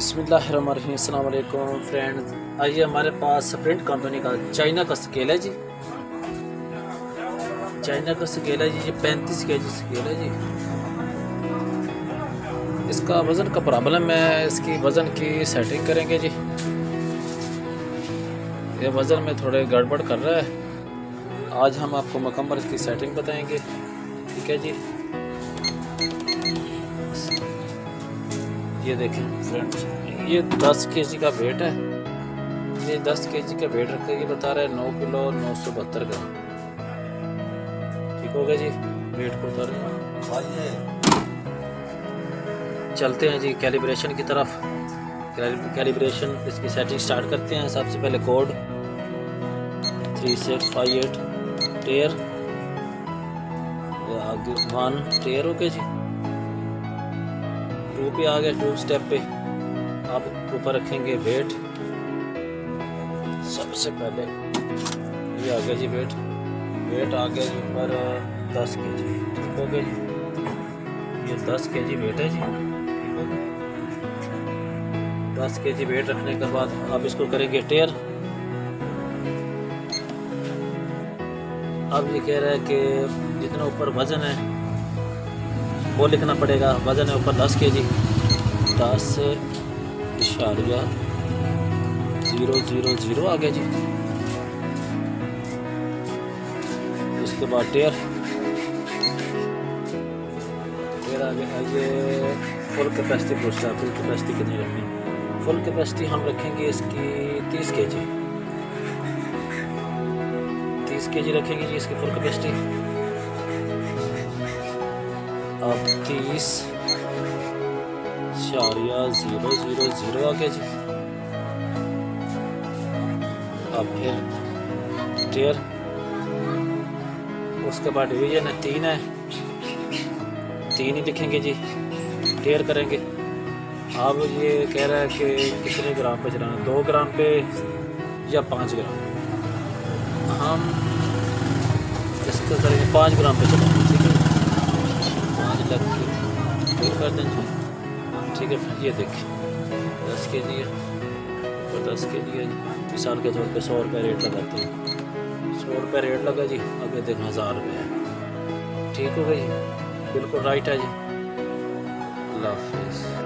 बिसमीम फ्रेंड्स। आइए हमारे पास स्प्रिंट कंपनी का चाइना का स्केल है जी। चाइना का स्केल है जी, ये पैंतीस के जी स्केल है जी। इसका वज़न का प्रॉब्लम है इसकी वज़न की सेटिंग करेंगे जी। ये वज़न में थोड़े गड़बड़ कर रहा है। आज हम आपको मुकम्मल इसकी सेटिंग बताएँगे। ठीक है जी? ये देखें। फ्रेंड्स ये 10 केजी का वेट है। ये 10 केजी का वेट रखा ये बता रहा है 9 किलो नौ सौ बहत्तर ग्राम। ठीक हो गया जी? वेट को उतार चलते हैं जी कैलिब्रेशन की तरफ़। कैलिब्रेशन इसकी सेटिंग स्टार्ट करते हैं। सबसे पहले code. Three, six, five, eight, tare. One, tare गया जी। टू पे आ गया टू स्टेप पे। अब ऊपर रखेंगे वेट सबसे पहले ये आ गया जी वेट वेट आ गया जी ऊपर दस के जी। ठीक हो गया जी। ये दस के जी वेट है जी। दस के जी वेट रखने के बाद अब इसको करेंगे टेयर अब ये कह रहा है कि जितना ऊपर वज़न है वो लिखना पड़ेगा। वज़न है ऊपर दस के जी दस इशारिया ज़ीरो ज़ीरो ज़ीरो आ गया जी। उसके बाद टेयर टेयर आ गया ये फुल कैपेसिटी पूछ रहा है। फुल कैपेसिटी कितनी रखनी? फुल कैपेसिटी हम रखेंगे इसकी तीस के जी तीस के जी रखेंगे जी इसकी full capacity zero zero zero आ गया जी। अब फिर उसके बाद डिवीज़न है तीन है। तीन ही लिखेंगे जी। टेयर करेंगे। अब ये कह रहा है कि कितने ग्राम पे चलाना दो ग्राम पे या पाँच ग्राम? हम इसको करेंगे पाँच ग्राम पे चलाएँगे ठीक लग के कर दें ठीक है, फिर ये देखिए दस के लिए। और दस के लिए मिसाल के तौर पे सौ रुपये रेट लगाते हैं। सौ रुपये रेट लगा जी। आगे देखें, हज़ार रुपये है। ठीक हो गई। बिल्कुल राइट है जी। अल्लाह हाफिज़।